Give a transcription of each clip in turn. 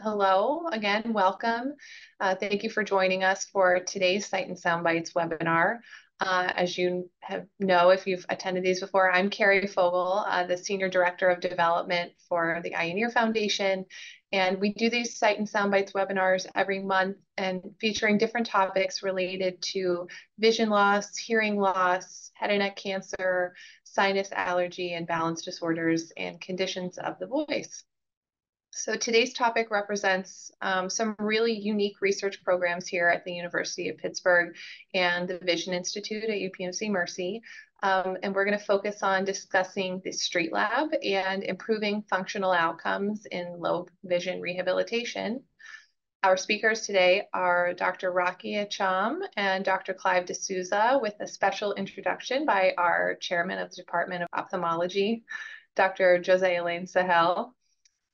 Hello again, welcome. Uh, thank you for joining us for today's Sight and Sound Bites webinar. Uh, as you have know, if you've attended these before, I'm Carrie Fogel, uh, the Senior Director of Development for the Ear Foundation. And we do these Sight and Sound Bites webinars every month and featuring different topics related to vision loss, hearing loss, head and neck cancer, sinus allergy, and balance disorders and conditions of the voice. So today's topic represents um, some really unique research programs here at the University of Pittsburgh and the Vision Institute at UPMC Mercy. Um, and we're going to focus on discussing the street lab and improving functional outcomes in low vision rehabilitation. Our speakers today are Dr. Rakié Cham and Dr. Clive D'Souza with a special introduction by our chairman of the Department of Ophthalmology, Dr. José-Alain Sahel.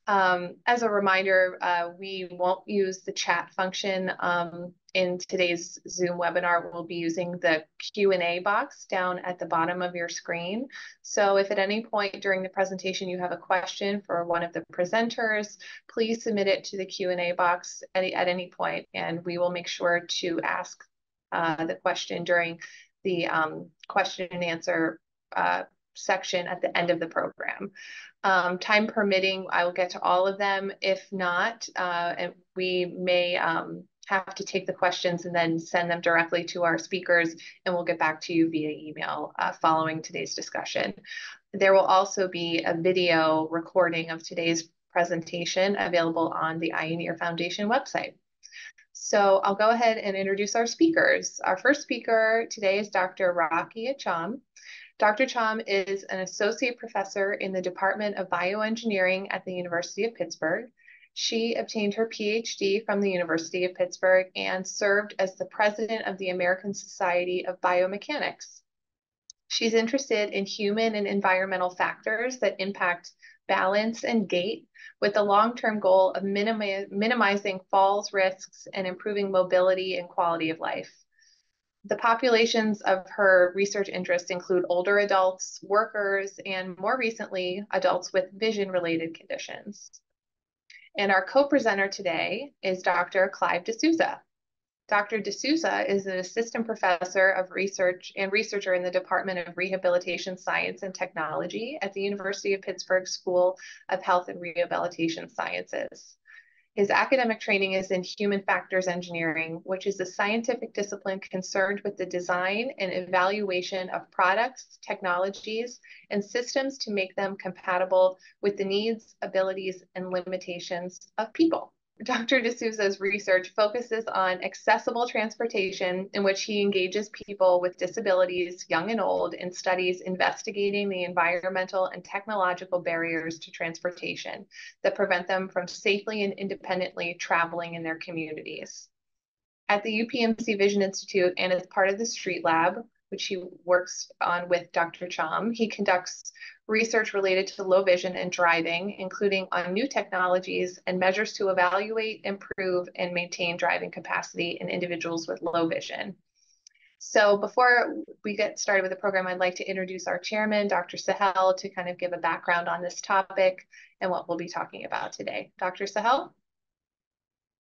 Um, as a reminder, uh, we won't use the chat function um, in today's Zoom webinar. We'll be using the Q&A box down at the bottom of your screen. So if at any point during the presentation you have a question for one of the presenters, please submit it to the Q&A box at, at any point, and we will make sure to ask uh, the question during the um, question and answer uh, section at the end of the program. Um, time permitting, I will get to all of them. If not, uh, we may um, have to take the questions and then send them directly to our speakers, and we'll get back to you via email uh, following today's discussion. There will also be a video recording of today's presentation available on the Ear Foundation website. So I'll go ahead and introduce our speakers. Our first speaker today is Dr. Rakié Cham. Dr. Cham is an associate professor in the Department of Bioengineering at the University of Pittsburgh. She obtained her PhD from the University of Pittsburgh and served as the president of the American Society of Biomechanics. She's interested in human and environmental factors that impact balance and gait with the long-term goal of minimi minimizing falls risks and improving mobility and quality of life. The populations of her research interest include older adults, workers, and more recently, adults with vision-related conditions. And our co-presenter today is Dr. Clive D'Souza. Dr. D'Souza is an assistant professor of research and researcher in the Department of Rehabilitation Science and Technology at the University of Pittsburgh School of Health and Rehabilitation Sciences. His academic training is in human factors engineering, which is a scientific discipline concerned with the design and evaluation of products, technologies, and systems to make them compatible with the needs, abilities, and limitations of people. Dr. D'Souza's research focuses on accessible transportation in which he engages people with disabilities, young and old, in studies investigating the environmental and technological barriers to transportation that prevent them from safely and independently traveling in their communities. At the UPMC Vision Institute and as part of the Street Lab, which he works on with Dr. Cham. He conducts research related to low vision and driving, including on new technologies and measures to evaluate, improve, and maintain driving capacity in individuals with low vision. So before we get started with the program, I'd like to introduce our chairman, Dr. Sahel, to kind of give a background on this topic and what we'll be talking about today. Dr. Sahel?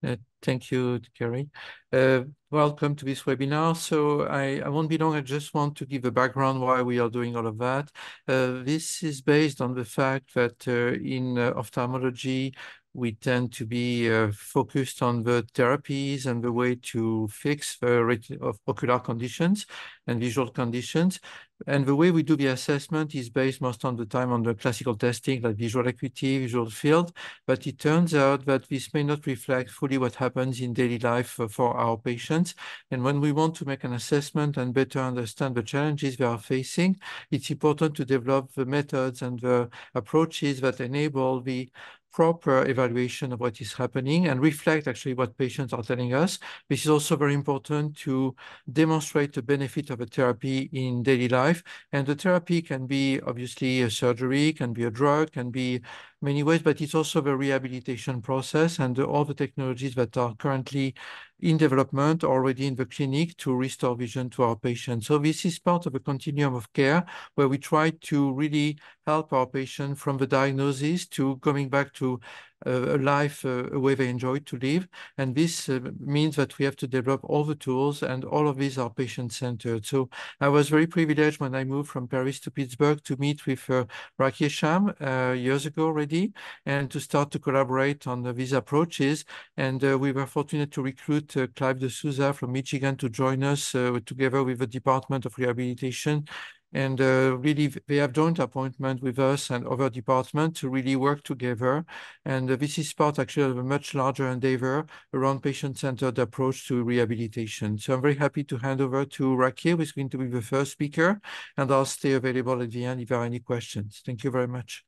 Uh, thank you, Kerry. Uh, welcome to this webinar. So I, I won't be long. I just want to give a background why we are doing all of that. Uh, this is based on the fact that uh, in uh, ophthalmology, we tend to be uh, focused on the therapies and the way to fix the of ocular conditions and visual conditions. And the way we do the assessment is based most of the time on the classical testing like visual acuity, visual field. But it turns out that this may not reflect fully what happens in daily life for our patients. And when we want to make an assessment and better understand the challenges they are facing, it's important to develop the methods and the approaches that enable the proper evaluation of what is happening and reflect actually what patients are telling us. This is also very important to demonstrate the benefit of a therapy in daily life. And the therapy can be obviously a surgery, can be a drug, can be many ways, but it's also the rehabilitation process and the, all the technologies that are currently in development already in the clinic to restore vision to our patients. So this is part of a continuum of care where we try to really help our patient from the diagnosis to coming back to a life, uh, a way they enjoy to live. And this uh, means that we have to develop all the tools and all of these are patient-centered. So I was very privileged when I moved from Paris to Pittsburgh to meet with uh, Cham uh, years ago already and to start to collaborate on these approaches. And we were fortunate to recruit Clive D'Souza from Michigan to join us together with the Department of Rehabilitation and uh, really they have joint appointment with us and other departments to really work together. And uh, this is part actually of a much larger endeavor around patient-centered approach to rehabilitation. So I'm very happy to hand over to Rakié, who's going to be the first speaker, and I'll stay available at the end if there are any questions. Thank you very much.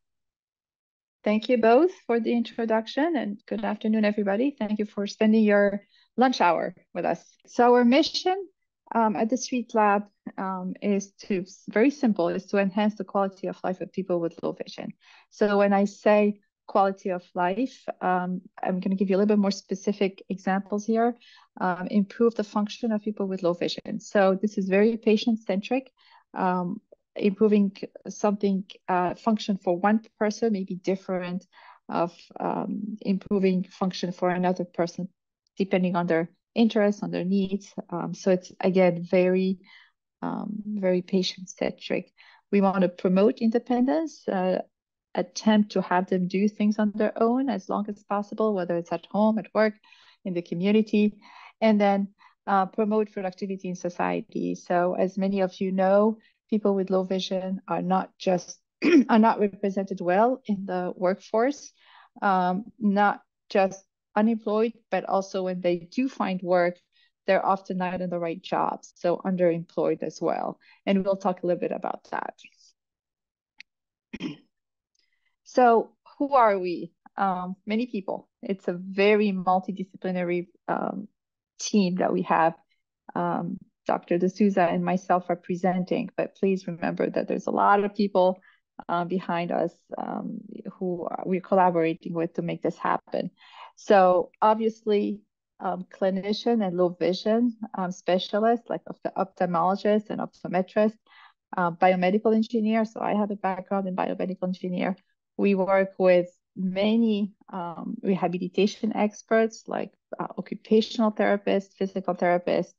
Thank you both for the introduction and good afternoon, everybody. Thank you for spending your lunch hour with us. So our mission um, at the Street Lab um, is to very simple is to enhance the quality of life of people with low vision. So when I say quality of life, um, I'm going to give you a little bit more specific examples here. Um, improve the function of people with low vision. So this is very patient centric. Um, improving something uh, function for one person may be different of um, improving function for another person depending on their interests, on their needs. Um, so it's again very, um, very patient-centric. We want to promote independence, uh, attempt to have them do things on their own as long as possible, whether it's at home, at work, in the community, and then uh, promote productivity in society. So as many of you know, people with low vision are not just are not represented well in the workforce, um, not just unemployed, but also when they do find work, they're often not in the right jobs, so underemployed as well. And we'll talk a little bit about that. so who are we? Um, many people. It's a very multidisciplinary um, team that we have. Um, Dr. D'Souza and myself are presenting, but please remember that there's a lot of people uh, behind us um, who we're collaborating with to make this happen. So obviously, um, clinician and low vision um, specialists like ophthalmologist and optometrist, uh, biomedical engineer. So I have a background in biomedical engineer. We work with many um, rehabilitation experts like uh, occupational therapists, physical therapists.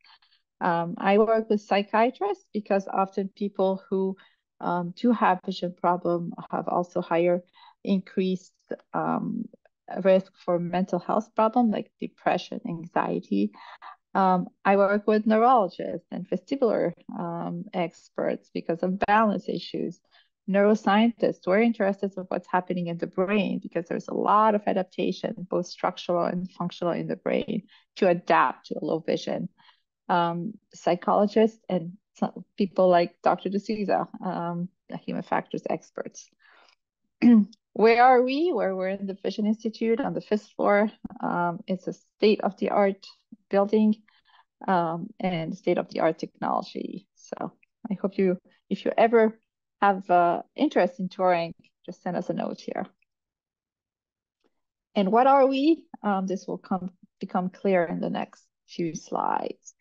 Um, I work with psychiatrists because often people who um, do have vision problem have also higher increased um, risk for mental health problem like depression, anxiety. Um, I work with neurologists and vestibular um, experts because of balance issues. Neuroscientists, we're interested in what's happening in the brain because there's a lot of adaptation, both structural and functional in the brain to adapt to a low vision. Um, psychologists and people like Dr. D'Souza, um, human factors experts. Where are we? Where we're in the Vision Institute on the fifth floor. Um, it's a state-of-the-art building um, and state-of-the-art technology. So I hope you, if you ever have uh, interest in touring, just send us a note here. And what are we? Um, this will come become clear in the next few slides.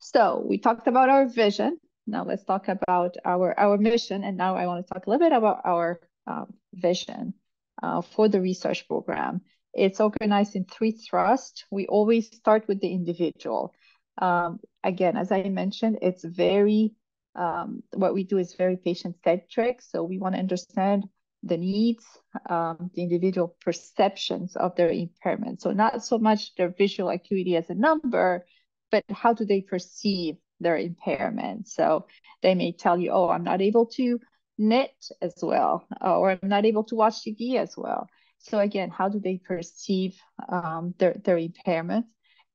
So we talked about our vision. Now let's talk about our, our mission. And now I want to talk a little bit about our um, vision uh, for the research program. It's organized in three thrusts. We always start with the individual. Um, again, as I mentioned, it's very, um, what we do is very patient-centric. So we want to understand the needs, um, the individual perceptions of their impairment. So not so much their visual acuity as a number, but how do they perceive their impairment? So they may tell you, oh, I'm not able to knit as well, uh, or I'm not able to watch TV as well. So again, how do they perceive um, their, their impairment?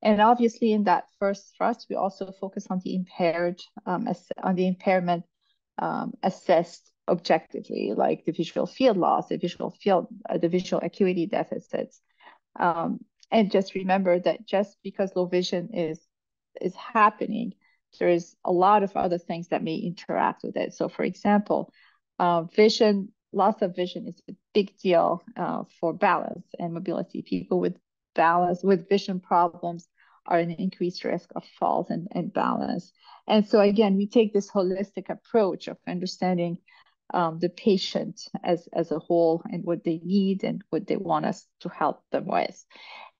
And obviously in that first thrust, we also focus on the impaired, um, on the impairment um, assessed objectively, like the visual field loss, the visual field, uh, the visual acuity deficits. Um, and just remember that just because low vision is is happening, there is a lot of other things that may interact with it. So for example, uh, vision, loss of vision is a big deal uh, for balance and mobility. People with balance, with vision problems are an increased risk of falls and, and balance. And so again, we take this holistic approach of understanding um, the patient as, as a whole and what they need and what they want us to help them with.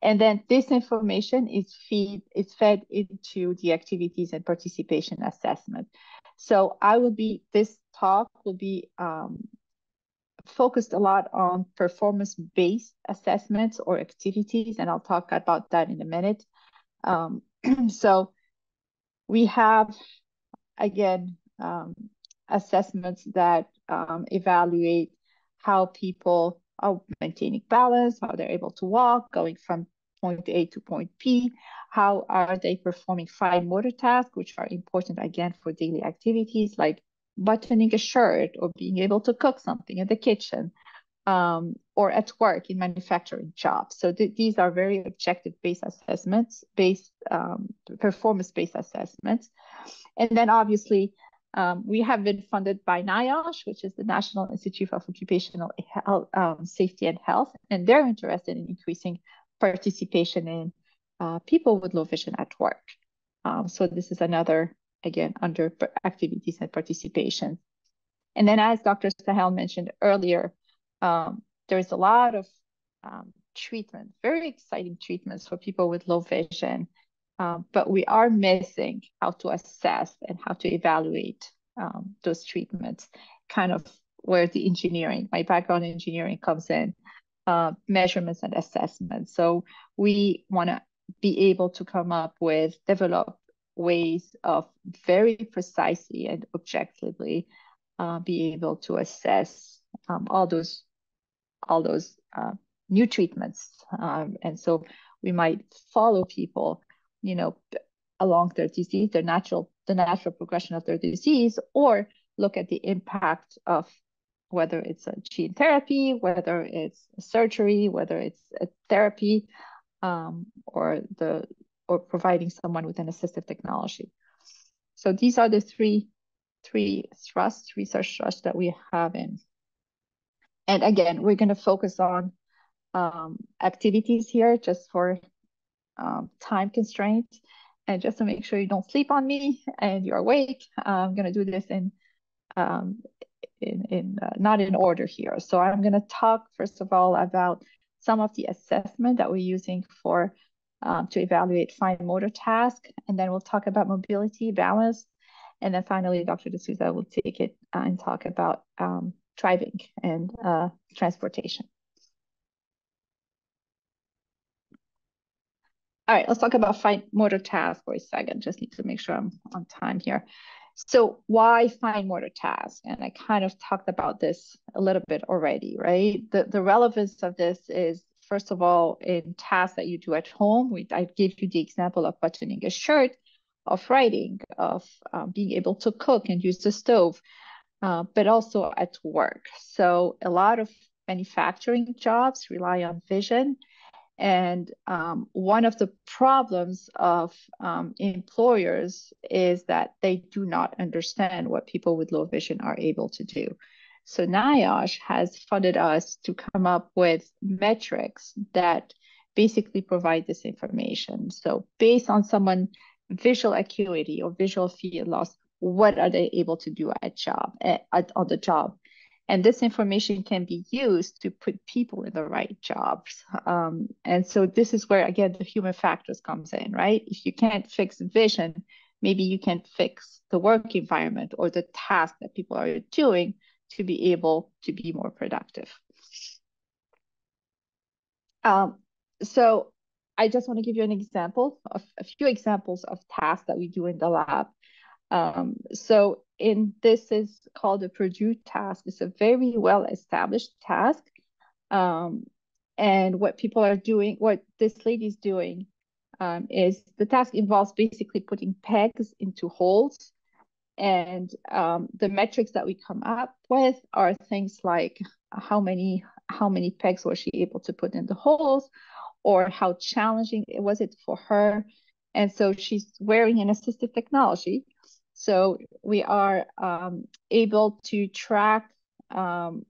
And then this information is feed is fed into the activities and participation assessment. So I will be this talk will be um, focused a lot on performance-based assessments or activities, and I'll talk about that in a minute. Um, so we have again um, assessments that um, evaluate how people are maintaining balance, how they're able to walk, going from point A to point B, how are they performing fine motor tasks, which are important again for daily activities like buttoning a shirt or being able to cook something in the kitchen um, or at work in manufacturing jobs. So th these are very objective-based assessments, based um, performance-based assessments. And then obviously um, we have been funded by NIOSH, which is the National Institute of Occupational Health, um, Safety and Health, and they're interested in increasing participation in uh, people with low vision at work. Um, so this is another, again, under activities and participation. And then as Dr. Sahel mentioned earlier, um, there's a lot of um, treatment, very exciting treatments for people with low vision um, but we are missing how to assess and how to evaluate um, those treatments, kind of where the engineering, my background in engineering comes in, uh, measurements and assessments. So we want to be able to come up with, develop ways of very precisely and objectively uh, be able to assess um, all those all those uh, new treatments. Um, and so we might follow people you know, along their disease, their natural, the natural progression of their disease, or look at the impact of whether it's a gene therapy, whether it's surgery, whether it's a therapy, um, or the or providing someone with an assistive technology. So these are the three three thrusts, research thrusts that we have in. And again, we're going to focus on um, activities here just for um, time constraints. And just to make sure you don't sleep on me and you're awake, I'm going to do this in um, in, in uh, not in order here. So I'm going to talk first of all about some of the assessment that we're using for um, to evaluate fine motor task, and then we'll talk about mobility, balance, and then finally, Dr. D'Souza will take it and talk about um, driving and uh, transportation. All right, let's talk about fine motor task for a second. Just need to make sure I'm on time here. So why fine motor task? And I kind of talked about this a little bit already, right? The, the relevance of this is, first of all, in tasks that you do at home. We, I gave you the example of buttoning a shirt, of writing, of um, being able to cook and use the stove, uh, but also at work. So a lot of manufacturing jobs rely on vision and um, one of the problems of um, employers is that they do not understand what people with low vision are able to do. So NIOSH has funded us to come up with metrics that basically provide this information. So based on someone visual acuity or visual field loss, what are they able to do at job at, on the job? And this information can be used to put people in the right jobs. Um, and so this is where, again, the human factors comes in, right? If you can't fix vision, maybe you can fix the work environment or the task that people are doing to be able to be more productive. Um, so I just want to give you an example of a few examples of tasks that we do in the lab. Um, so in this is called the Purdue task. It's a very well established task. Um, and what people are doing, what this lady is doing um, is the task involves basically putting pegs into holes. And um, the metrics that we come up with are things like how many how many pegs was she able to put in the holes, or how challenging was it for her. And so she's wearing an assistive technology so we are um, able to track um,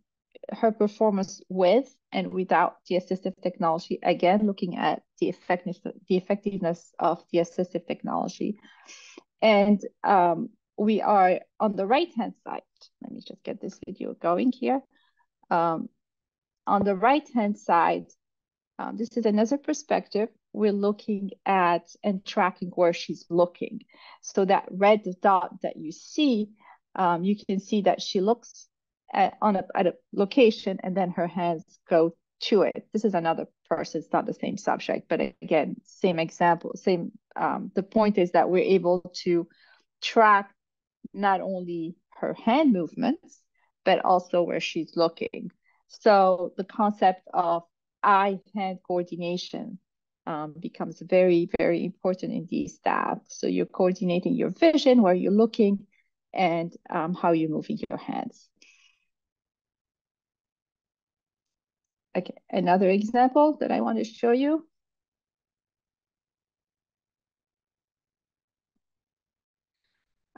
her performance with and without the assistive technology. Again, looking at the effectiveness, the effectiveness of the assistive technology. And um, we are on the right-hand side. let me just get this video going here. Um, on the right-hand side, um, this is another perspective. We're looking at and tracking where she's looking. So that red dot that you see, um, you can see that she looks at, on a, at a location and then her hands go to it. This is another person, it's not the same subject, but again, same example, same, um, the point is that we're able to track not only her hand movements, but also where she's looking. So the concept of eye-hand coordination um, becomes very, very important in these tasks. So you're coordinating your vision, where you're looking, and um, how you're moving your hands. Okay, another example that I want to show you.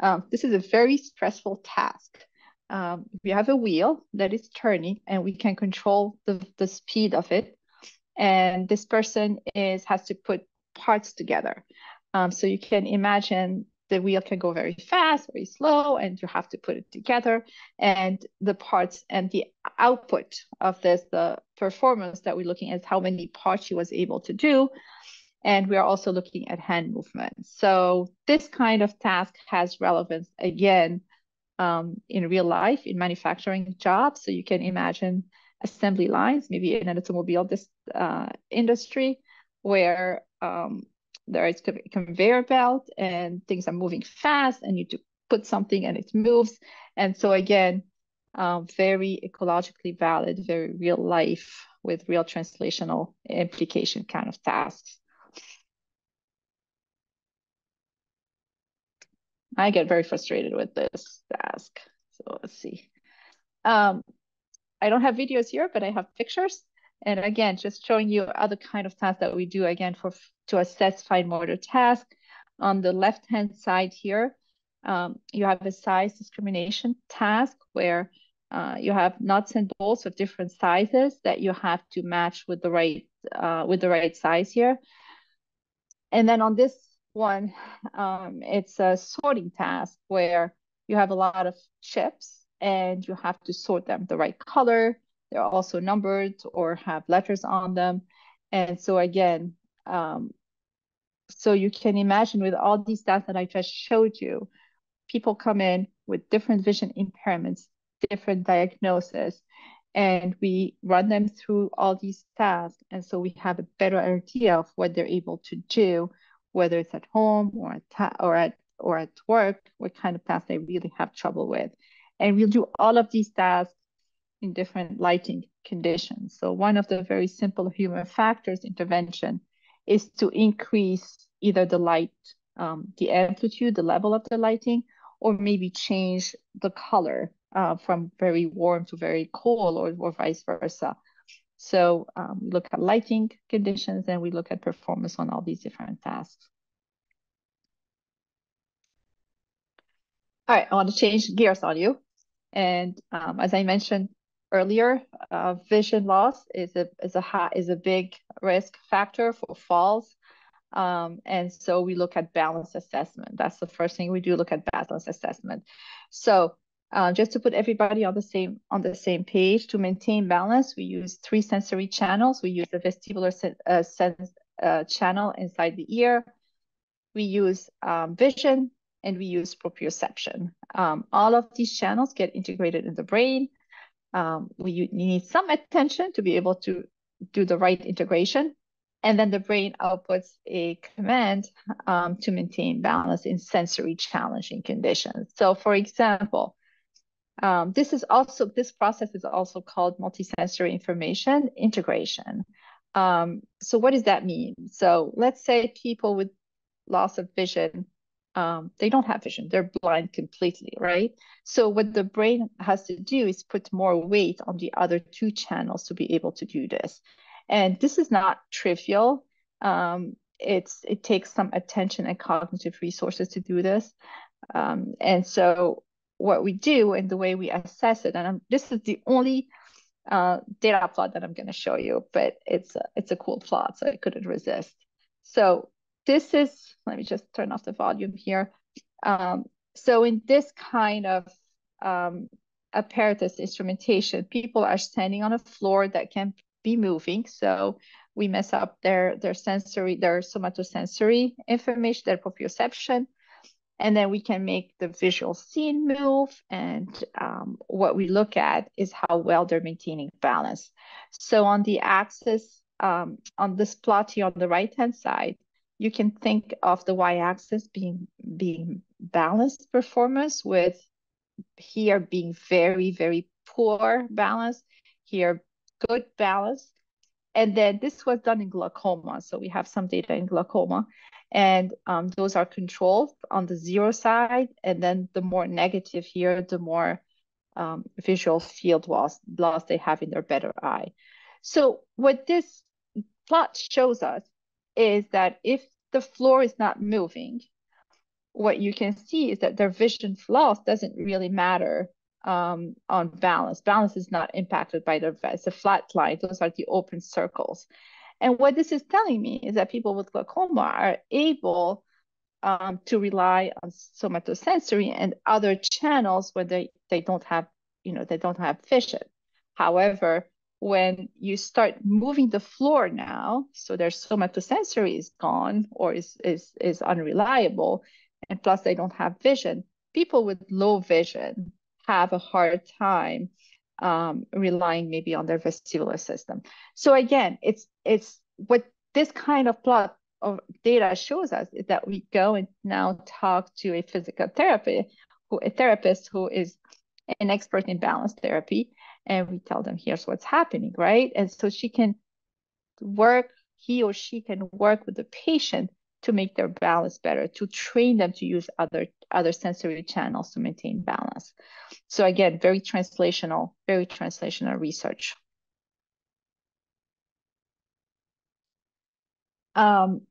Um, this is a very stressful task. Um, we have a wheel that is turning and we can control the, the speed of it. And this person is has to put parts together. Um, so you can imagine the wheel can go very fast, very slow, and you have to put it together. And the parts and the output of this, the performance that we're looking at, is how many parts she was able to do. And we are also looking at hand movement. So this kind of task has relevance again um, in real life in manufacturing jobs. So you can imagine assembly lines, maybe in an automobile this, uh, industry, where um, there is a conveyor belt and things are moving fast and you put something and it moves. And so again, um, very ecologically valid, very real life with real translational implication kind of tasks. I get very frustrated with this task. So let's see. Um, I don't have videos here, but I have pictures. And again, just showing you other kind of tasks that we do again for to assess fine motor task. On the left-hand side here, um, you have a size discrimination task where uh, you have nuts and bolts of different sizes that you have to match with the right uh, with the right size here. And then on this one, um, it's a sorting task where you have a lot of chips and you have to sort them the right color. They're also numbered or have letters on them. And so again, um, so you can imagine with all these stats that I just showed you, people come in with different vision impairments, different diagnosis, and we run them through all these tasks. And so we have a better idea of what they're able to do whether it's at home or at or at or at work, what kind of tasks they really have trouble with. And we'll do all of these tasks in different lighting conditions. So one of the very simple human factors intervention is to increase either the light, um, the amplitude, the level of the lighting, or maybe change the color uh, from very warm to very cold or, or vice versa. So um, we look at lighting conditions and we look at performance on all these different tasks. All right, I want to change gears on you. And um, as I mentioned earlier, uh, vision loss is a is a high, is a big risk factor for falls. Um, and so we look at balance assessment. That's the first thing we do. Look at balance assessment. So uh, just to put everybody on the same on the same page, to maintain balance, we use three sensory channels. We use the vestibular sen uh, sense uh, channel inside the ear. We use um, vision and we use proprioception. Um, all of these channels get integrated in the brain. Um, we need some attention to be able to do the right integration. And then the brain outputs a command um, to maintain balance in sensory challenging conditions. So for example, um, this is also this process is also called multisensory information integration. Um, so what does that mean? So let's say people with loss of vision, um, they don't have vision; they're blind completely, right? So what the brain has to do is put more weight on the other two channels to be able to do this, and this is not trivial. Um, it's it takes some attention and cognitive resources to do this, um, and so what we do and the way we assess it. And I'm, this is the only uh, data plot that I'm going to show you, but it's a, it's a cool plot, so I couldn't resist. So this is, let me just turn off the volume here. Um, so in this kind of um, apparatus instrumentation. People are standing on a floor that can be moving, so we mess up their their sensory, their somatosensory information, their proprioception, and then we can make the visual scene move. And um, what we look at is how well they're maintaining balance. So on the axis, um, on this plot here on the right-hand side, you can think of the y-axis being being balanced performance with here being very, very poor balance, here good balance. And then this was done in glaucoma. So we have some data in glaucoma. And um, those are controlled on the zero side. And then the more negative here, the more um, visual field loss, loss they have in their better eye. So what this plot shows us is that if the floor is not moving, what you can see is that their vision loss doesn't really matter um, on balance. Balance is not impacted by their it's a flat line. Those are the open circles. And what this is telling me is that people with glaucoma are able um, to rely on somatosensory and other channels when they, they don't have, you know, they don't have vision. However, when you start moving the floor now, so their somatosensory is gone or is, is, is unreliable, and plus they don't have vision, people with low vision have a hard time um, relying maybe on their vestibular system. So again, it's it's what this kind of plot of data shows us is that we go and now talk to a physical therapist, who a therapist who is an expert in balance therapy, and we tell them here's what's happening, right? And so she can work, he or she can work with the patient to make their balance better, to train them to use other other sensory channels to maintain balance. So again, very translational, very translational research. Um,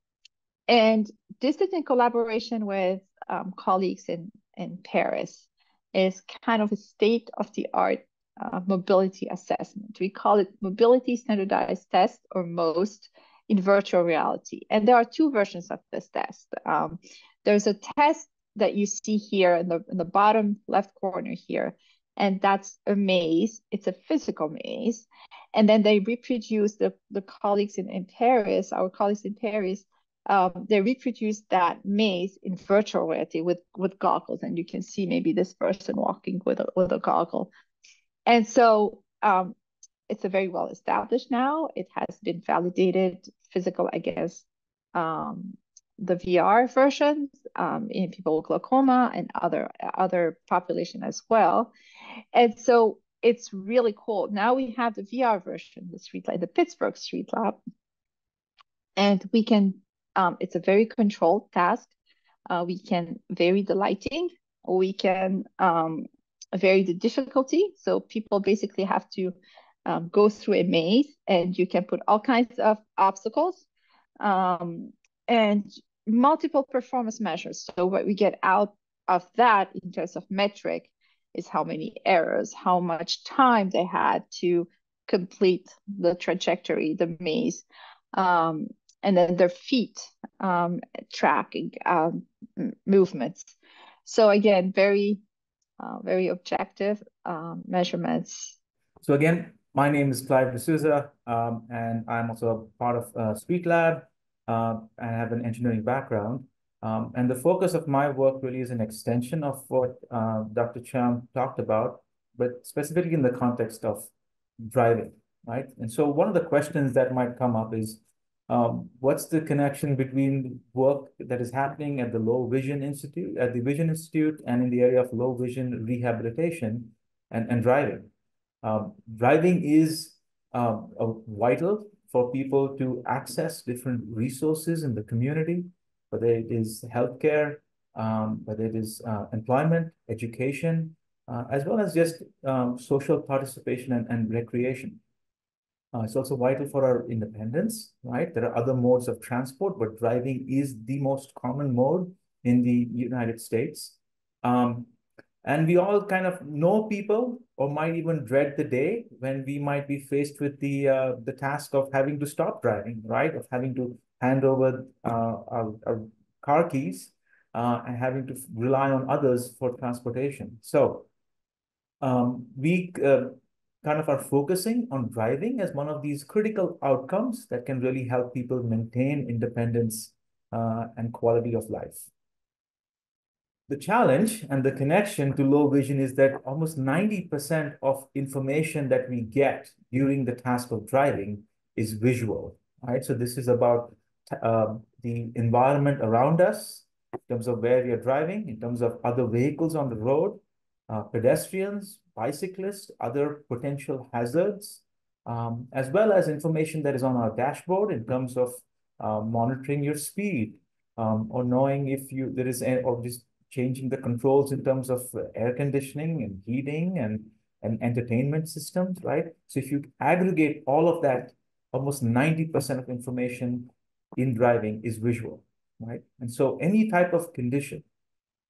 and this is in collaboration with um, colleagues in, in Paris, is kind of a state of the art uh, mobility assessment. We call it mobility standardized test or MOST in virtual reality. And there are two versions of this test. Um, there's a test that you see here in the, in the bottom left corner here, and that's a maze. It's a physical maze. And then they reproduce the, the colleagues in, in Paris, our colleagues in Paris, um, they reproduce that maze in virtual reality with, with goggles. And you can see maybe this person walking with a, with a goggle. And so um, it's a very well established now. It has been validated physical against um, the VR versions um, in people with glaucoma and other other population as well. And so it's really cool. Now we have the VR version, the street the Pittsburgh Street Lab, and we can. Um, it's a very controlled task. Uh, we can vary the lighting. We can um, the difficulty. So people basically have to um, go through a maze and you can put all kinds of obstacles um, and multiple performance measures. So what we get out of that in terms of metric is how many errors, how much time they had to complete the trajectory, the maze, um, and then their feet um, tracking um, movements. So again, very, uh, very objective um, measurements. So again, my name is Clive D'Souza, um, and I'm also a part of uh, Street Lab uh, and have an engineering background. Um, and the focus of my work really is an extension of what uh, Dr. Cham talked about, but specifically in the context of driving, right? And so one of the questions that might come up is, um, what's the connection between work that is happening at the Low Vision Institute, at the Vision Institute, and in the area of low vision rehabilitation and, and driving? Um, driving is uh, vital for people to access different resources in the community, whether it is healthcare, um, whether it is uh, employment, education, uh, as well as just um, social participation and, and recreation. Uh, it's also vital for our independence, right? There are other modes of transport, but driving is the most common mode in the United States. Um, and we all kind of know people or might even dread the day when we might be faced with the uh, the task of having to stop driving, right? Of having to hand over uh, our, our, car keys uh, and having to rely on others for transportation. So um, we uh, kind of are focusing on driving as one of these critical outcomes that can really help people maintain independence uh, and quality of life. The challenge and the connection to low vision is that almost 90% of information that we get during the task of driving is visual, right? So this is about uh, the environment around us in terms of where we are driving, in terms of other vehicles on the road, uh, pedestrians, bicyclists, other potential hazards, um, as well as information that is on our dashboard in terms of uh, monitoring your speed um, or knowing if you there is a, or just changing the controls in terms of air conditioning and heating and and entertainment systems, right? So if you aggregate all of that, almost 90% of information in driving is visual, right? And so any type of condition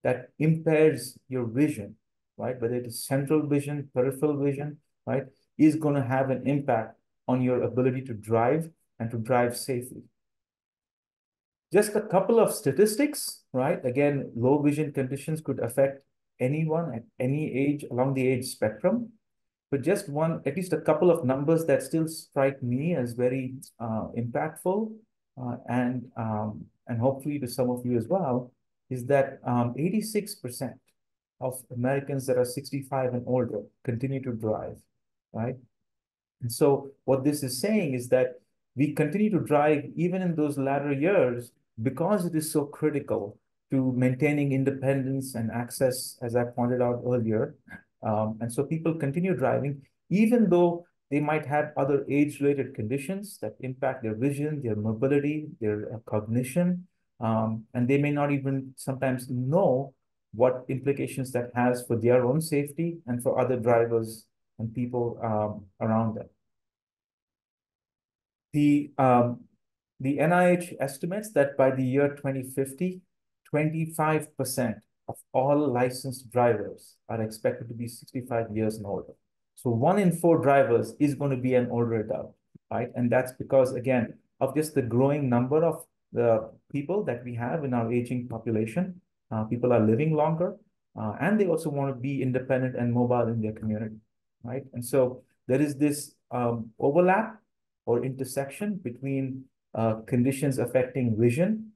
that impairs your vision right? Whether it is central vision, peripheral vision, right, is going to have an impact on your ability to drive and to drive safely. Just a couple of statistics, right? Again, low vision conditions could affect anyone at any age along the age spectrum. But just one, at least a couple of numbers that still strike me as very uh, impactful uh, and, um, and hopefully to some of you as well, is that 86% um, of Americans that are 65 and older continue to drive, right? And so what this is saying is that we continue to drive even in those latter years because it is so critical to maintaining independence and access, as I pointed out earlier. Um, and so people continue driving, even though they might have other age-related conditions that impact their vision, their mobility, their uh, cognition, um, and they may not even sometimes know what implications that has for their own safety and for other drivers and people um, around them. The, um, the NIH estimates that by the year 2050, 25% of all licensed drivers are expected to be 65 years and older. So one in four drivers is going to be an older adult, right? And that's because, again, of just the growing number of the people that we have in our aging population uh, people are living longer, uh, and they also want to be independent and mobile in their community, right? And so there is this um, overlap or intersection between uh, conditions affecting vision,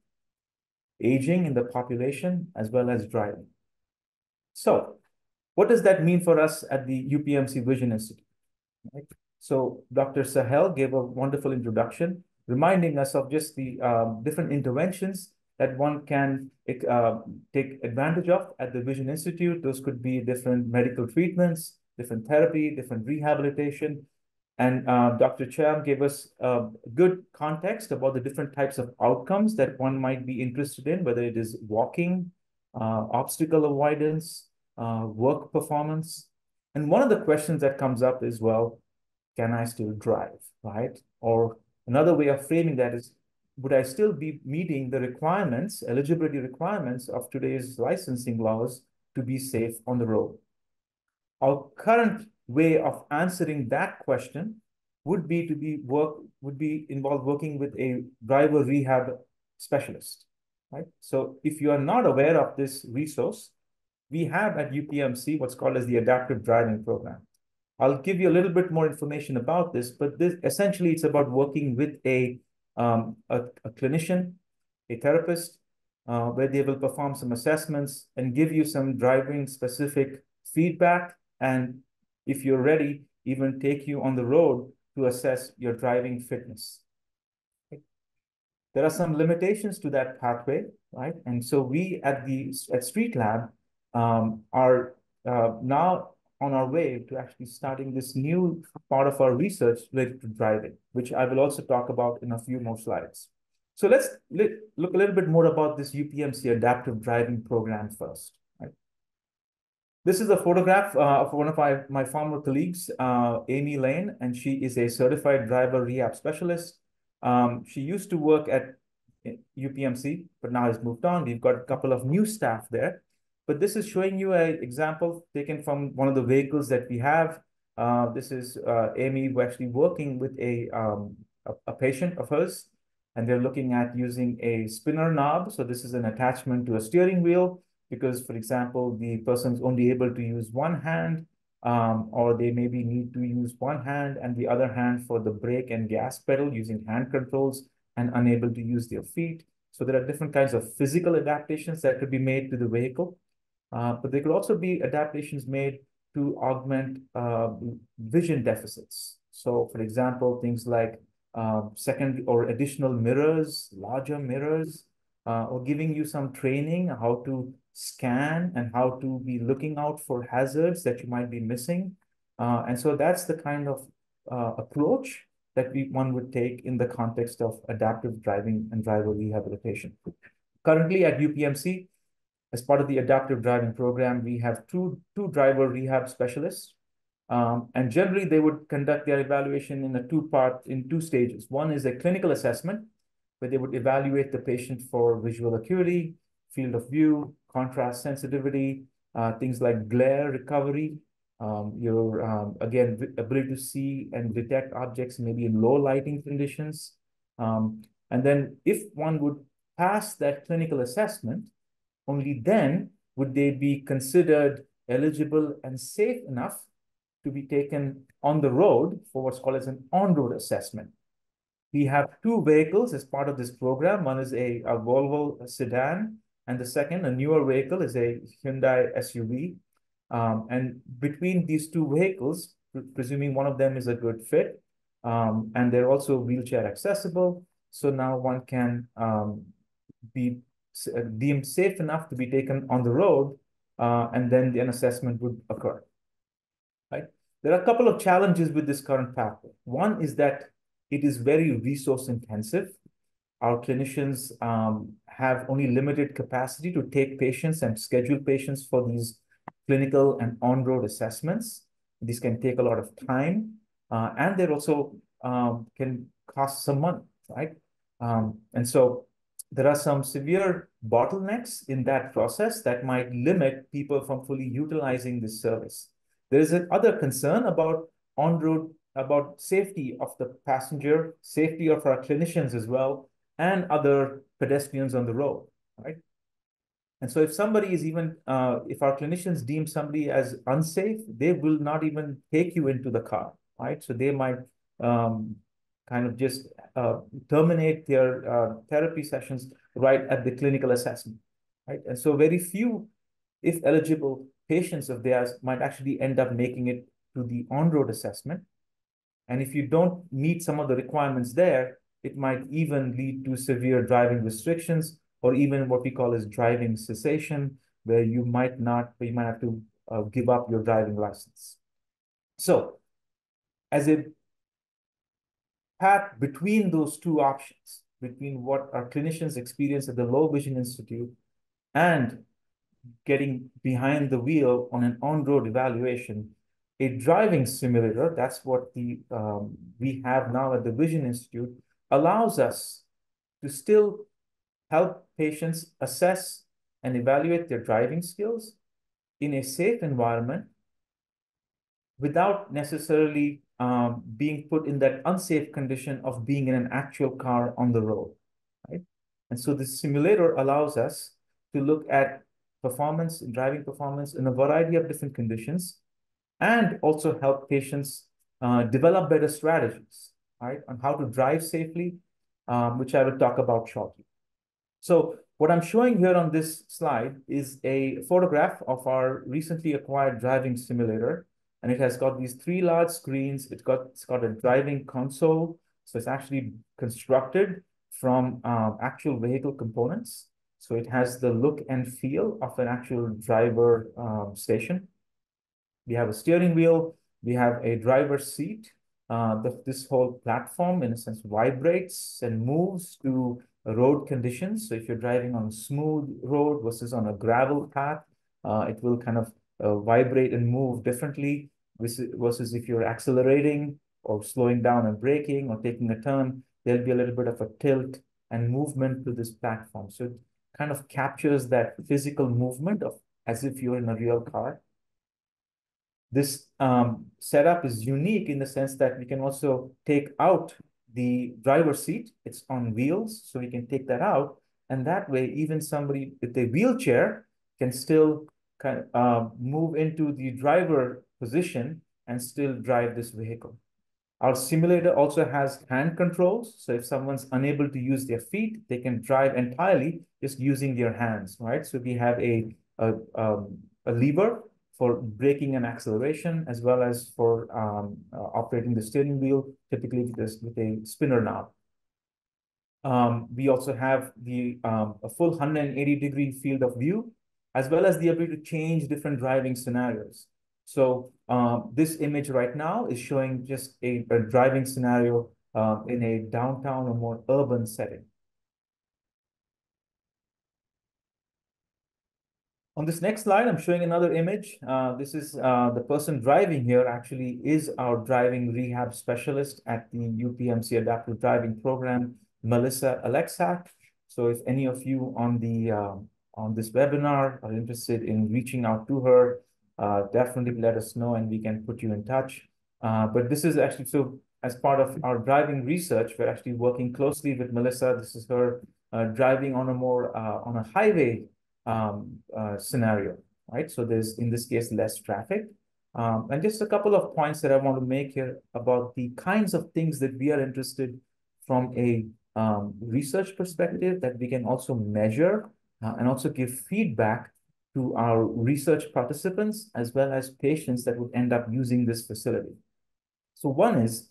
aging in the population, as well as driving. So what does that mean for us at the UPMC Vision Institute? Right? So Dr. Sahel gave a wonderful introduction, reminding us of just the um, different interventions that one can uh, take advantage of at the Vision Institute. Those could be different medical treatments, different therapy, different rehabilitation. And uh, Dr. Cham gave us uh, good context about the different types of outcomes that one might be interested in, whether it is walking, uh, obstacle avoidance, uh, work performance. And one of the questions that comes up is, well, can I still drive, right? Or another way of framing that is, would I still be meeting the requirements, eligibility requirements of today's licensing laws to be safe on the road? Our current way of answering that question would be to be work would be involve working with a driver rehab specialist, right? So if you are not aware of this resource, we have at UPMC what's called as the adaptive driving program. I'll give you a little bit more information about this, but this essentially it's about working with a um, a, a, clinician, a therapist, uh, where they will perform some assessments and give you some driving specific feedback. And if you're ready, even take you on the road to assess your driving fitness. There are some limitations to that pathway, right? And so we at the at Street Lab um, are uh, now on our way to actually starting this new part of our research related to driving, which I will also talk about in a few more slides. So let's look a little bit more about this UPMC adaptive driving program first. This is a photograph uh, of one of my, my former colleagues, uh, Amy Lane, and she is a certified driver rehab specialist. Um, she used to work at UPMC, but now has moved on. We've got a couple of new staff there. But this is showing you an example taken from one of the vehicles that we have. Uh, this is uh, Amy actually working with a, um, a, a, patient of hers, and they're looking at using a spinner knob. So this is an attachment to a steering wheel because, for example, the person's only able to use one hand um, or they maybe need to use one hand and the other hand for the brake and gas pedal using hand controls and unable to use their feet. So there are different kinds of physical adaptations that could be made to the vehicle. Uh, but there could also be adaptations made to augment uh, vision deficits. So for example, things like uh, second or additional mirrors, larger mirrors, uh, or giving you some training how to scan and how to be looking out for hazards that you might be missing. Uh, and so that's the kind of approach that we, one would take in the context of adaptive driving and driver rehabilitation. Currently at UPMC, as part of the adaptive driving program, we have two, two driver rehab specialists. Um, and generally, they would conduct their evaluation in a two part, in two stages. One is a clinical assessment, where they would evaluate the patient for visual acuity, field of view, contrast sensitivity, uh, things like glare recovery, um, your, um, again, ability to see and detect objects maybe in low lighting conditions. Um, and then if one would pass that clinical assessment, only then would they be considered eligible and safe enough to be taken on the road for what's called as an on-road assessment. We have two vehicles as part of this program. One is a, a Volvo sedan, and the second, a newer vehicle, is a Hyundai SUV. Um, and between these two vehicles, presuming one of them is a good fit, um, and they're also wheelchair accessible, so now one can um, be deemed safe enough to be taken on the road, uh, and then an assessment would occur. Right? There are a couple of challenges with this current pathway. One is that it is very resource intensive. Our clinicians um, have only limited capacity to take patients and schedule patients for these clinical and on-road assessments. This can take a lot of time, uh, and they also um, can cost some money, right? Um, and so there are some severe bottlenecks in that process that might limit people from fully utilizing this service. There is another concern about on-road about safety of the passenger, safety of our clinicians as well, and other pedestrians on the road, right? And so if somebody is even, uh, if our clinicians deem somebody as unsafe, they will not even take you into the car, right? So they might um, kind of just uh, terminate their uh, therapy sessions right at the clinical assessment, right? And so very few, if eligible, patients of theirs might actually end up making it to the on-road assessment and if you don't meet some of the requirements there, it might even lead to severe driving restrictions or even what we call as driving cessation, where you might not, you might have to uh, give up your driving license. So as a path between those two options, between what our clinicians experience at the Low Vision Institute and getting behind the wheel on an on-road evaluation, a driving simulator, that's what the um, we have now at the Vision Institute, allows us to still help patients assess and evaluate their driving skills in a safe environment without necessarily um, being put in that unsafe condition of being in an actual car on the road, right? And so the simulator allows us to look at performance, driving performance in a variety of different conditions and also help patients uh, develop better strategies, right, on how to drive safely, um, which I will talk about shortly. So what I'm showing here on this slide is a photograph of our recently acquired driving simulator. And it has got these three large screens. It's got, it's got a driving console. So it's actually constructed from um, actual vehicle components. So it has the look and feel of an actual driver um, station. We have a steering wheel. We have a driver's seat. Uh, the, this whole platform, in a sense, vibrates and moves to road conditions. So if you're driving on a smooth road versus on a gravel path, uh, it will kind of uh, vibrate and move differently versus if you're accelerating or slowing down and braking or taking a turn, there'll be a little bit of a tilt and movement to this platform. So it kind of captures that physical movement of as if you're in a real car. This um, setup is unique in the sense that we can also take out the driver's seat. It's on wheels, so we can take that out. And that way, even somebody with a wheelchair can still kind of uh, move into the driver position and still drive this vehicle. Our simulator also has hand controls. So if someone's unable to use their feet, they can drive entirely just using their hands, right? So we have a, a, um, a lever for braking and acceleration, as well as for um, uh, operating the steering wheel, typically with, this, with a spinner knob. Um, we also have the um, a full 180 degree field of view, as well as the ability to change different driving scenarios. So um, this image right now is showing just a, a driving scenario uh, in a downtown or more urban setting. On this next slide, I'm showing another image. Uh, this is uh, the person driving here actually is our driving rehab specialist at the UPMC Adaptive Driving Program, Melissa Alexak. So if any of you on the uh, on this webinar are interested in reaching out to her, uh, definitely let us know and we can put you in touch. Uh, but this is actually, so as part of our driving research, we're actually working closely with Melissa. This is her uh, driving on a more, on a highway um, scenario, right? So there's, in this case, less traffic. Um, and just a couple of points that I want to make here about the kinds of things that we are interested from a um, research perspective that we can also measure uh, and also give feedback to our research participants as well as patients that would end up using this facility. So one is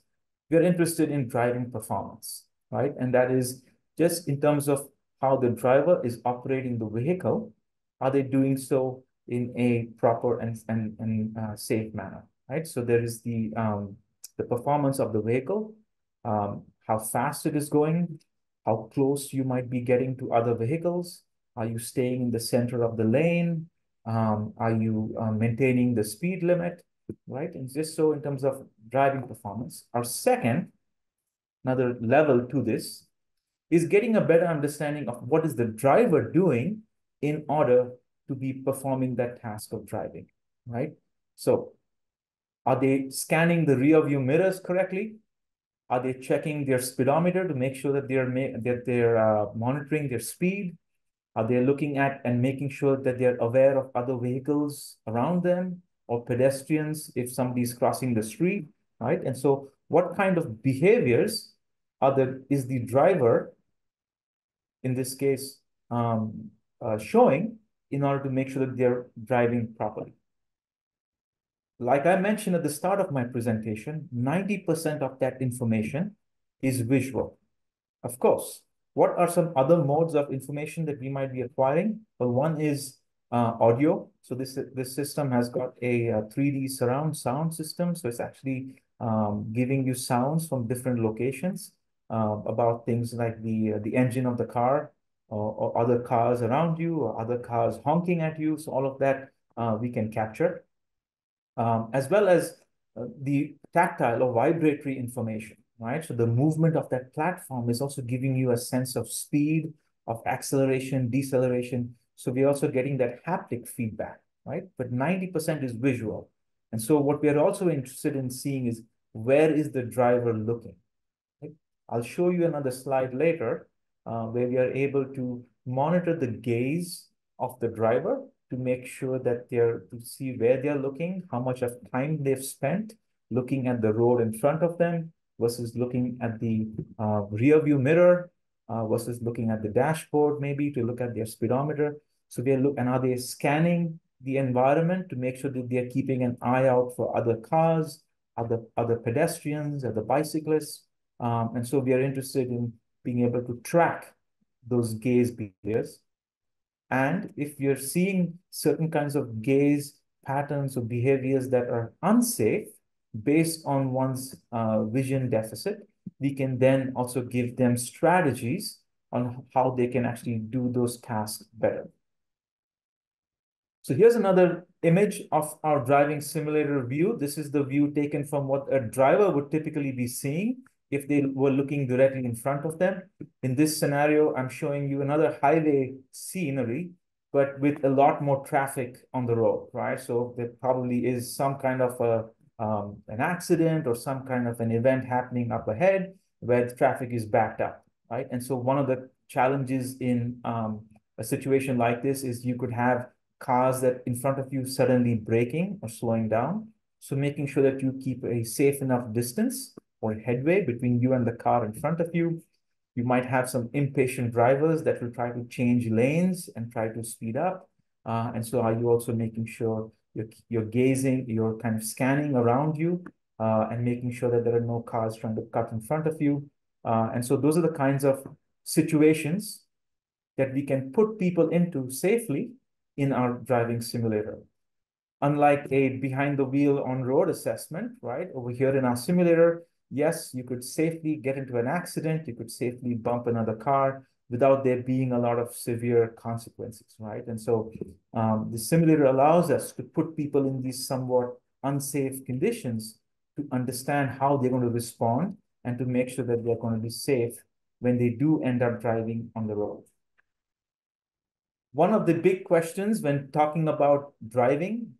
we're interested in driving performance, right? And that is just in terms of how the driver is operating the vehicle, are they doing so in a proper and, and, and uh, safe manner, right? So there is the, um, the performance of the vehicle, um, how fast it is going, how close you might be getting to other vehicles, are you staying in the center of the lane? Um, are you uh, maintaining the speed limit, right? And just so in terms of driving performance. Our second, another level to this, is getting a better understanding of what is the driver doing in order to be performing that task of driving, right? So are they scanning the rear view mirrors correctly? Are they checking their speedometer to make sure that they're that they're uh, monitoring their speed? Are they looking at and making sure that they're aware of other vehicles around them or pedestrians if somebody's crossing the street, right? And so what kind of behaviors are the, is the driver, in this case, um, uh, showing in order to make sure that they're driving properly? Like I mentioned at the start of my presentation, 90% of that information is visual. Of course, what are some other modes of information that we might be acquiring? Well, one is uh, audio. So this, this system has got a, a 3D surround sound system. So it's actually um, giving you sounds from different locations uh, about things like the, uh, the engine of the car or, or, other cars around you or other cars honking at you. So all of that uh, we can capture. Um, as well as uh, the tactile or vibratory information right? So the movement of that platform is also giving you a sense of speed, of acceleration, deceleration. So we're also getting that haptic feedback, right? But 90% is visual. And so what we are also interested in seeing is where is the driver looking? Right? I'll show you another slide later uh, where we are able to monitor the gaze of the driver to make sure that they're to see where they're looking, how much of time they've spent looking at the road in front of them, versus looking at the uh, rear view mirror uh, versus looking at the dashboard maybe to look at their speedometer. So they look and are they scanning the environment to make sure that they're keeping an eye out for other cars, other other pedestrians, other bicyclists. Um, and so we are interested in being able to track those gaze behaviors. And if you're seeing certain kinds of gaze patterns or behaviors that are unsafe, based on one's uh, vision deficit, we can then also give them strategies on how they can actually do those tasks better. So here's another image of our driving simulator view. This is the view taken from what a driver would typically be seeing if they were looking directly in front of them. In this scenario, I'm showing you another highway scenery, but with a lot more traffic on the road, right? So there probably is some kind of a um, an accident or some kind of an event happening up ahead where traffic is backed up, right? And so one of the challenges in um, a situation like this is you could have cars that in front of you suddenly braking or slowing down. So making sure that you keep a safe enough distance or headway between you and the car in front of you. You might have some impatient drivers that will try to change lanes and try to speed up. Uh, and so are you also making sure you're, you're gazing, you're kind of scanning around you uh, and making sure that there are no cars trying to cut in front of you. Uh, and so those are the kinds of situations that we can put people into safely in our driving simulator. Unlike a behind the wheel on road assessment, right? Over here in our simulator, yes, you could safely get into an accident, you could safely bump another car without there being a lot of severe consequences, right? And so um, the simulator allows us to put people in these somewhat unsafe conditions to understand how they're going to respond and to make sure that they're going to be safe when they do end up driving on the road. One of the big questions when talking about driving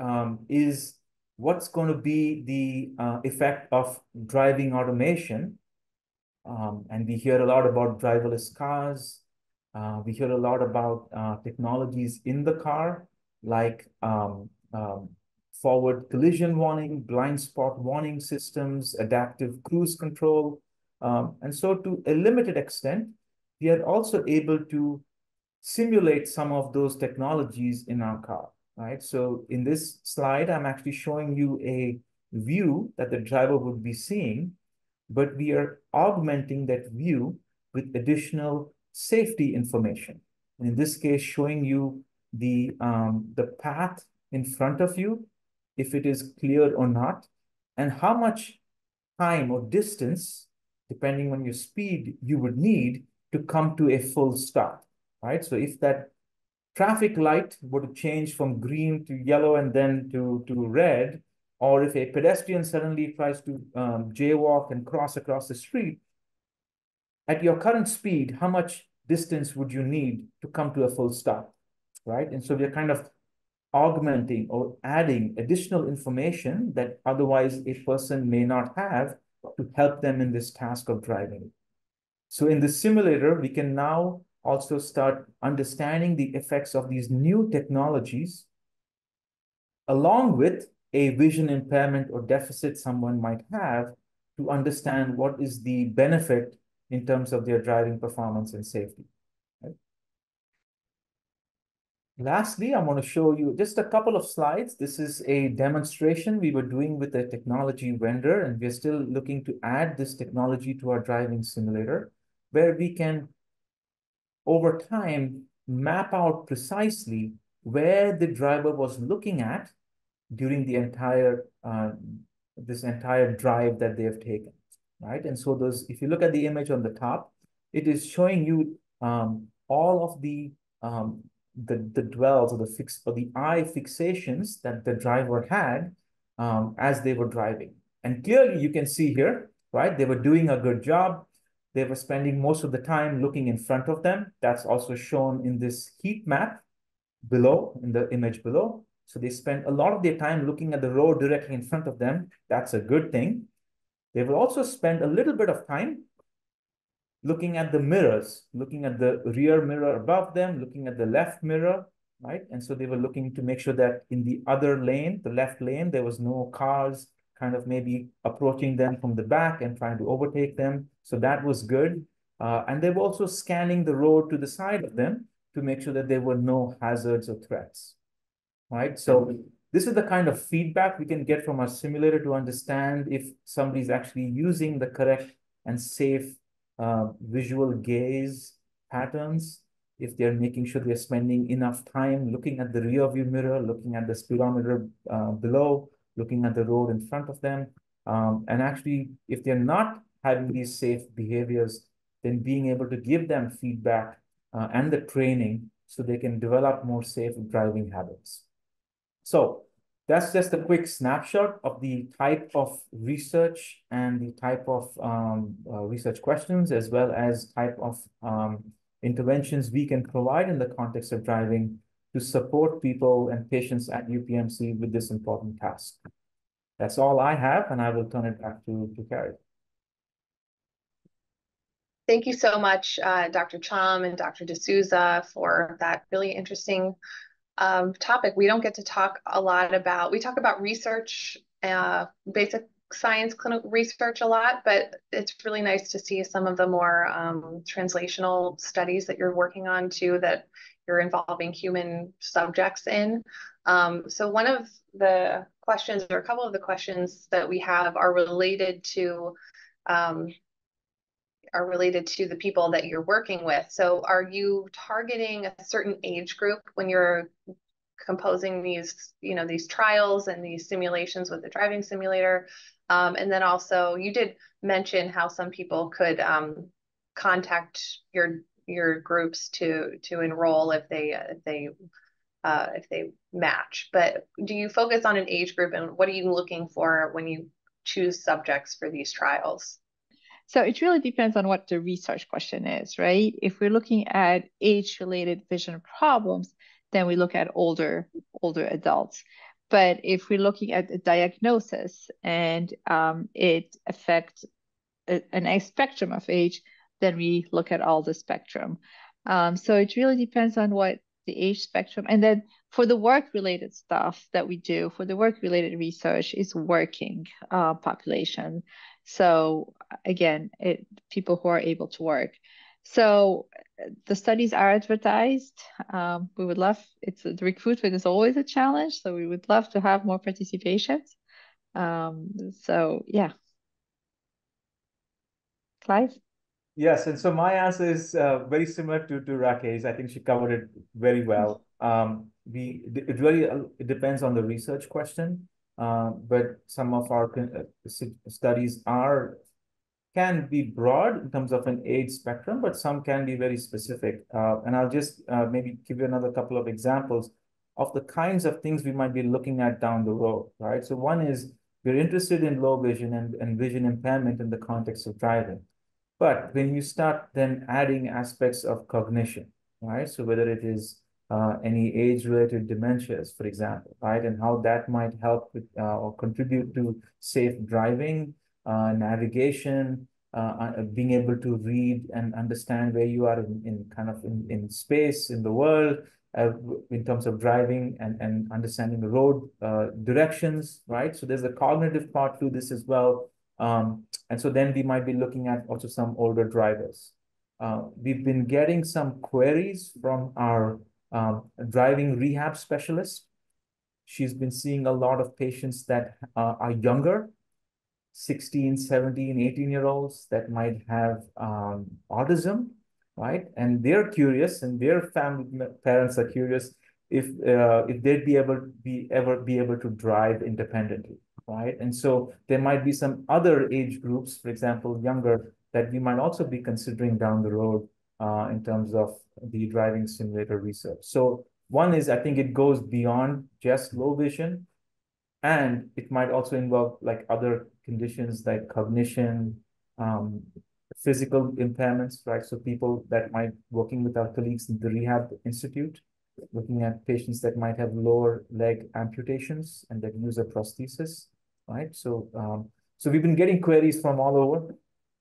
um, is what's going to be the uh, effect of driving automation. Um, and we hear a lot about driverless cars. Uh, we hear a lot about uh, technologies in the car, like um, um forward collision warning, blind spot warning systems, adaptive cruise control. Um, and so to a limited extent, we are also able to simulate some of those technologies in our car right? So in this slide, I'm actually showing you a view that the driver would be seeing, but we are augmenting that view with additional safety information. And in this case, showing you the, um, the path in front of you, if it is clear or not, and how much time or distance, depending on your speed, you would need to come to a full stop, right? So if that traffic light were to change from green to yellow and then to, to red, or if a pedestrian suddenly tries to um, jaywalk and cross across the street, at your current speed, how much distance would you need to come to a full stop, right? And so we're kind of augmenting or adding additional information that otherwise a person may not have to help them in this task of driving. So in the simulator, we can now also start understanding the effects of these new technologies along with a vision impairment or deficit someone might have to understand what is the benefit in terms of their driving performance and safety. Right? Lastly, I want to show you just a couple of slides. This is a demonstration we were doing with a technology vendor, and we're still looking to add this technology to our driving simulator, where we can over time map out precisely where the driver was looking at during the entire uh, this entire drive that they have taken, right? And so those, if you look at the image on the top, it is showing you um, all of the um, the the dwells or the fix or the eye fixations that the driver had um, as they were driving. And clearly, you can see here, right? They were doing a good job. They were spending most of the time looking in front of them. That's also shown in this heat map below, in the image below. So they spend a lot of their time looking at the road directly in front of them. That's a good thing. They will also spend a little bit of time looking at the mirrors, looking at the rear mirror above them, looking at the left mirror, right? And so they were looking to make sure that in the other lane, the left lane, there was no cars, kind of maybe approaching them from the back and trying to overtake them. So that was good. Uh, and they were also scanning the road to the side of them to make sure that there were no hazards or threats, right? So this is the kind of feedback we can get from our simulator to understand if somebody's actually using the correct and safe uh, visual gaze patterns, if they're making sure they're spending enough time looking at the rear view mirror, looking at the speedometer uh, below, looking at the road in front of them. Um, and actually, if they're not having these safe behaviors, then being able to give them feedback uh, and the training so they can develop more safe driving habits. So that's just a quick snapshot of the type of research and the type of um, uh, research questions, as well as type of um, interventions we can provide in the context of driving to support people and patients at UPMC with this important task. That's all I have, and I will turn it back to, to Carrie. Thank you so much, uh, Dr. Cham and Dr. D'Souza for that really interesting um, topic. We don't get to talk a lot about, we talk about research, uh, basic science clinical research a lot, but it's really nice to see some of the more um, translational studies that you're working on too that you're involving human subjects in. Um, so one of the questions or a couple of the questions that we have are related to um, are related to the people that you're working with. So are you targeting a certain age group when you're composing these, you know, these trials and these simulations with the driving simulator? Um, and then also you did mention how some people could um, contact your your groups to to enroll if they if they uh, if they match. But do you focus on an age group and what are you looking for when you choose subjects for these trials? So it really depends on what the research question is, right? If we're looking at age-related vision problems, then we look at older older adults. But if we're looking at a diagnosis and um, it affects a, an spectrum of age, then we look at all the spectrum. Um, so it really depends on what the age spectrum. And then for the work-related stuff that we do, for the work-related research is working uh, population. So again, it, people who are able to work. So the studies are advertised. Um, we would love, it's the recruitment is always a challenge. So we would love to have more participations. Um, so yeah. Clive? Yes, and so my answer is uh, very similar to to Rakié. I think she covered it very well. Um, we it really uh, it depends on the research question, uh, but some of our uh, studies are can be broad in terms of an age spectrum, but some can be very specific. Uh, and I'll just uh, maybe give you another couple of examples of the kinds of things we might be looking at down the road, right? So one is we're interested in low vision and, and vision impairment in the context of driving. But when you start then adding aspects of cognition, right? So whether it is uh, any age-related dementias, for example, right? And how that might help with uh, or contribute to safe driving, uh, navigation, uh, uh, being able to read and understand where you are in, in kind of in, in space, in the world, in terms of driving and, and understanding the road directions, right? So there's a cognitive part to this as well. Um, and so then we might be looking at also some older drivers. We've been getting some queries from our um, driving rehab specialist. She's been seeing a lot of patients that uh, are younger 16, 17, 18 year olds that might have um, autism, right? And they're curious and their family parents are curious if uh, if they'd be able to be ever be able to drive independently, right? And so there might be some other age groups, for example, younger, that we might also be considering down the road uh, in terms of the driving simulator research. So one is I think it goes beyond just low vision, and it might also involve like other conditions like cognition, um, physical impairments, right? So people that might working with our colleagues in the rehab institute, looking at patients that might have lower leg amputations and that use a prosthesis, right? So, um, so we've been getting queries from all over,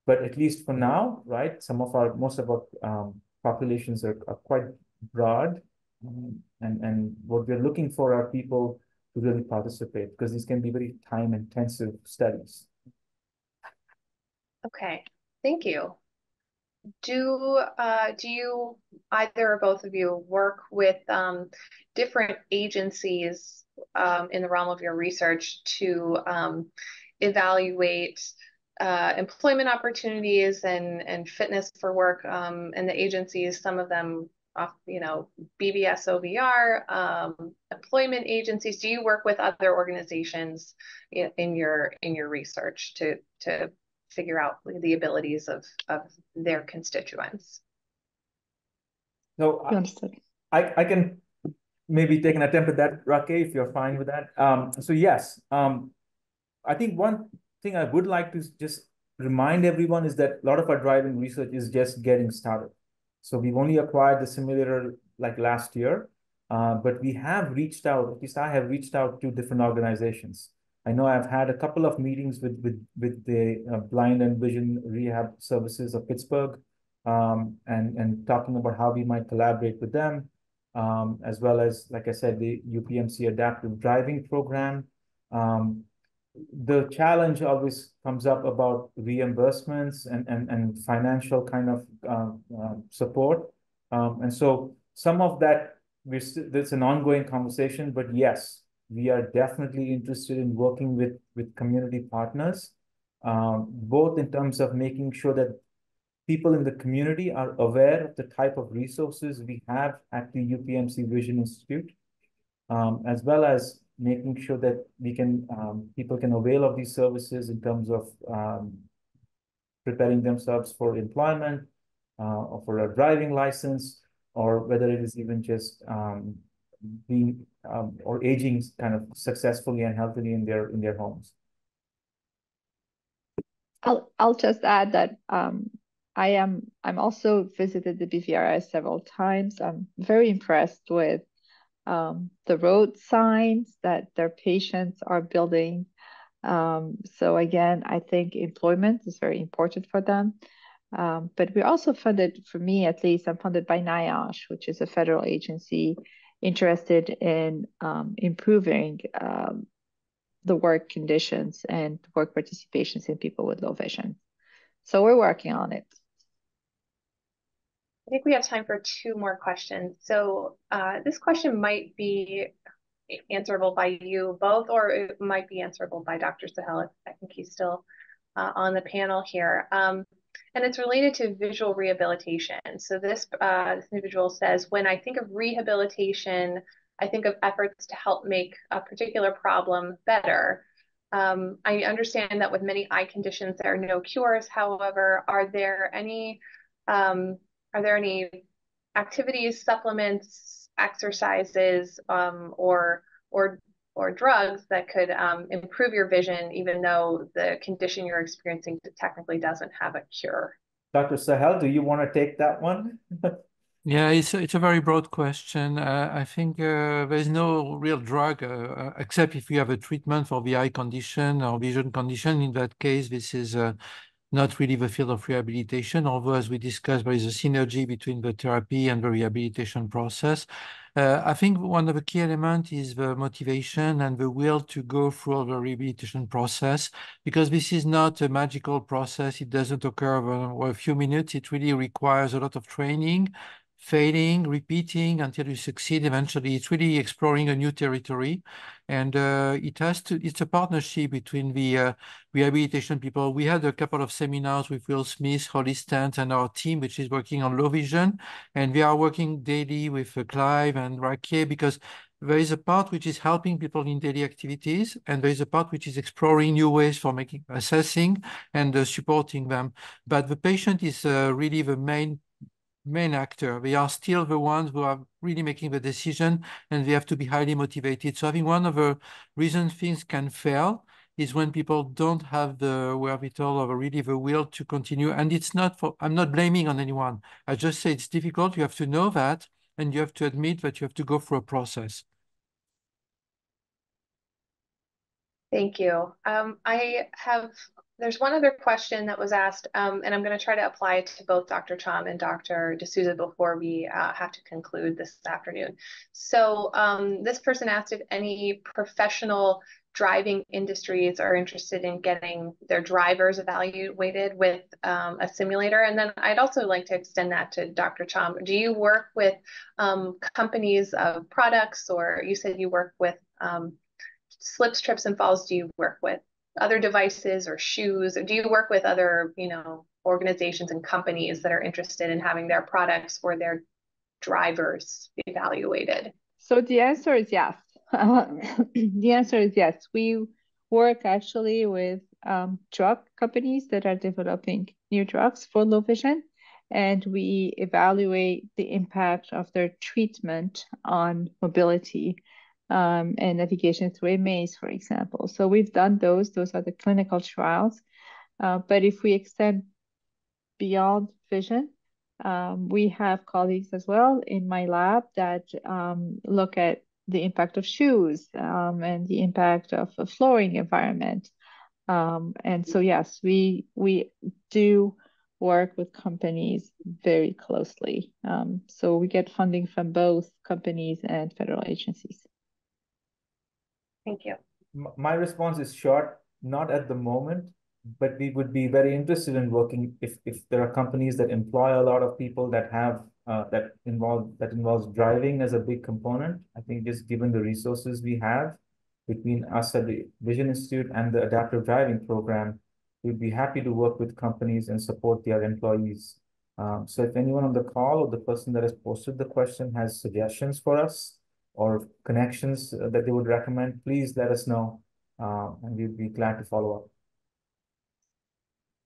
but at least for now, right? Some of our, most of our um, populations are, are quite broad. Um, and, and what we're looking for are people to really participate because these can be very time intensive studies. Okay, thank you. Do uh, do you either or both of you work with um, different agencies um, in the realm of your research to um, evaluate uh, employment opportunities and and fitness for work um, and the agencies? Some of them off, you know, BBS OVR, um, employment agencies? Do you work with other organizations in, in your in your research to to figure out the abilities of of their constituents? So I, I can maybe take an attempt at that, Rakié, if you're fine with that. Um, so yes, um, I think one thing I would like to just remind everyone is that a lot of our driving research is just getting started. So we've only acquired the simulator like last year, uh, but we have reached out, at least I have reached out to different organizations. I know I've had a couple of meetings with, with, with the uh, Blind and Vision Rehab Services of Pittsburgh um, and, and talking about how we might collaborate with them. um, as well as, like I said, the UPMC adaptive driving program. Um, the challenge always comes up about reimbursements and, and, and financial kind of uh, uh, support. Um, and so some of that, we're an ongoing conversation, but yes, we are definitely interested in working with, with community partners, um, both in terms of making sure that people in the community are aware of the type of resources we have at the UPMC Vision Institute, um, as well as making sure that we can um, people can avail of these services in terms of um, preparing themselves for employment uh, or for a driving license, or whether it is even just um, being um, or aging kind of successfully and healthily in their in their homes. I'll I'll just add that um, I am I'm also visited the BVRS several times. I'm very impressed with um, the road signs that their patients are building. Um, so again, I think employment is very important for them. Um, but we're also funded, for me at least, I'm funded by NIOSH, which is a federal agency interested in um, improving um, the work conditions and work participations in people with low vision. So we're working on it. I think we have time for two more questions. So uh, this question might be answerable by you both, or it might be answerable by Dr. Sahel. I think he's still uh, on the panel here. Um, and it's related to visual rehabilitation. So this, uh, this individual says, when I think of rehabilitation, I think of efforts to help make a particular problem better. Um, I understand that with many eye conditions, there are no cures. However, are there any um, are there any activities, supplements, exercises, um, or or or drugs that could um, improve your vision, even though the condition you're experiencing technically doesn't have a cure? Dr. Sahel, do you want to take that one? Yeah, it's a, it's a very broad question. Uh, I think uh, there's no real drug, uh, uh except if you have a treatment for the eye condition or vision condition. In that case, this is uh, not really the field of rehabilitation, although as we discussed, there is a synergy between the therapy and the rehabilitation process. Uh, I think one of the key elements is the motivation and the will to go through the rehabilitation process, because this is not a magical process. It doesn't occur over a few minutes. It really requires a lot of training, failing, repeating until you succeed. Eventually, it's really exploring a new territory, and uh, it has to. It's a partnership between the uh, rehabilitation people. We had a couple of seminars with Will Smith, Holly Stant, and our team, which is working on low vision, and we are working daily with uh, Clive and Rakié because there is a part which is helping people in daily activities, and there is a part which is exploring new ways for making assessing and uh, supporting them. But the patient is uh, really the main main actor. They are still the ones who are really making the decision and they have to be highly motivated. So I think one of the reasons things can fail is when people don't have the wherewithal or really the will to continue. And it's not for, I'm not blaming on anyone. I just say it's difficult. You have to know that and you have to admit that you have to go through a process. Thank you. Um, I have there's one other question that was asked, um, and I'm going to try to apply it to both Dr. Cham and Dr. D'Souza before we uh, have to conclude this afternoon. So um, this person asked if any professional driving industries are interested in getting their drivers evaluated with um, a simulator. And then I'd also like to extend that to Dr. Cham. Do you work with um, companies of products, or you said you work with um, slips, trips, and falls? Do you work with other devices or shoes? Or do you work with other, you know, organizations and companies that are interested in having their products or their drivers evaluated? So the answer is yes. the answer is yes. We work actually with um, drug companies that are developing new drugs for low vision, and we evaluate the impact of their treatment on mobility um, and navigation through a maze, for example. So we've done those. Those are the clinical trials. Uh, but if we extend beyond vision, um, we have colleagues as well in my lab that um, look at the impact of shoes um, and the impact of a flooring environment. Um, and so, yes, we we do work with companies very closely. Um, so we get funding from both companies and federal agencies. Thank you. My response is short, not at the moment, but we would be very interested in working if, if there are companies that employ a lot of people that have uh, that involve that involves driving as a big component. I think just given the resources we have between us at the Vision Institute and the Adaptive Driving Program, we'd be happy to work with companies and support their employees. Um, so if anyone on the call or the person that has posted the question has suggestions for us or connections uh, that they would recommend, please let us know, uh, and we'd be glad to follow up.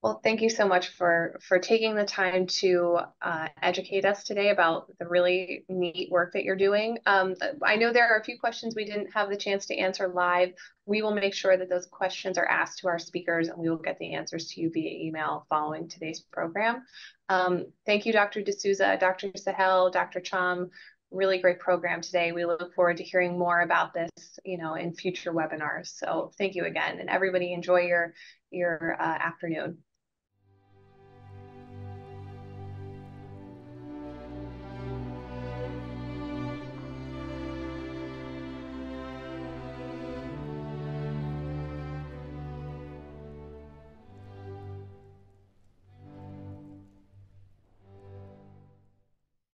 Well, thank you so much for for taking the time to uh, educate us today about the really neat work that you're doing. Um, I know there are a few questions we didn't have the chance to answer live. We will make sure that those questions are asked to our speakers and we will get the answers to you via email following today's program. Um, thank you, Dr. D'Souza, Dr. Sahel, Dr. Cham. Really great program today. We look forward to hearing more about this, you know, in future webinars. So thank you again, and everybody enjoy your your uh, afternoon.